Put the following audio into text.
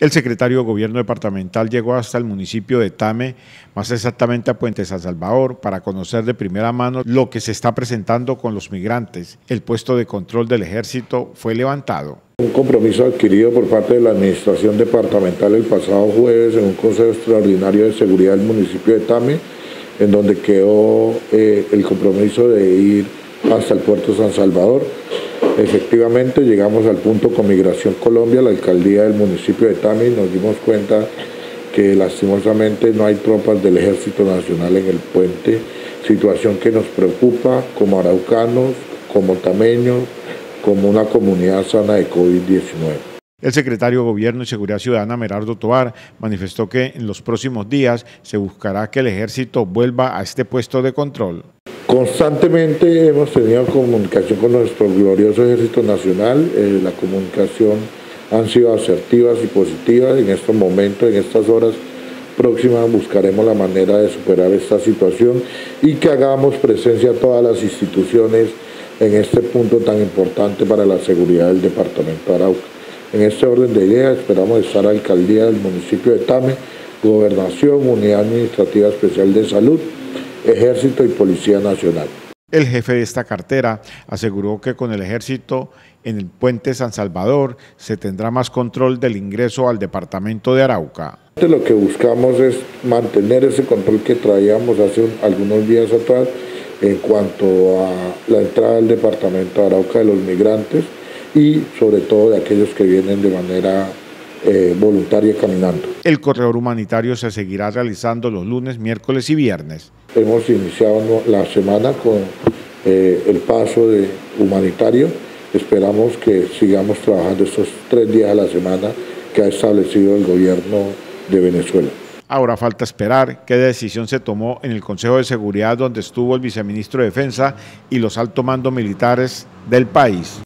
El secretario de Gobierno departamental llegó hasta el municipio de Tame, más exactamente a Puente San Salvador, para conocer de primera mano lo que se está presentando con los migrantes. El puesto de control del ejército fue levantado. Un compromiso adquirido por parte de la Administración Departamental el pasado jueves en un Consejo Extraordinario de Seguridad del municipio de Tame, en donde quedó eh, el compromiso de ir hasta el puerto San Salvador Efectivamente llegamos al punto con Migración Colombia, la alcaldía del municipio de Tami, nos dimos cuenta que lastimosamente no hay tropas del Ejército Nacional en el puente, situación que nos preocupa como araucanos, como tameños, como una comunidad sana de COVID-19. El secretario de Gobierno y Seguridad Ciudadana, Merardo Tobar, manifestó que en los próximos días se buscará que el ejército vuelva a este puesto de control. Constantemente hemos tenido comunicación con nuestro glorioso Ejército Nacional, eh, la comunicación han sido asertivas y positivas en estos momentos, en estas horas próximas buscaremos la manera de superar esta situación y que hagamos presencia a todas las instituciones en este punto tan importante para la seguridad del departamento de Arauca. En este orden de ideas esperamos estar alcaldía del municipio de Tame, gobernación, unidad administrativa especial de salud, Ejército y Policía Nacional. El jefe de esta cartera aseguró que con el ejército en el puente San Salvador se tendrá más control del ingreso al departamento de Arauca. Lo que buscamos es mantener ese control que traíamos hace algunos días atrás en cuanto a la entrada al departamento de Arauca de los migrantes y sobre todo de aquellos que vienen de manera eh, voluntaria caminando. El corredor humanitario se seguirá realizando los lunes, miércoles y viernes. Hemos iniciado la semana con eh, el paso de humanitario. Esperamos que sigamos trabajando estos tres días a la semana que ha establecido el gobierno de Venezuela. Ahora falta esperar qué decisión se tomó en el Consejo de Seguridad donde estuvo el viceministro de Defensa y los altos mandos militares del país.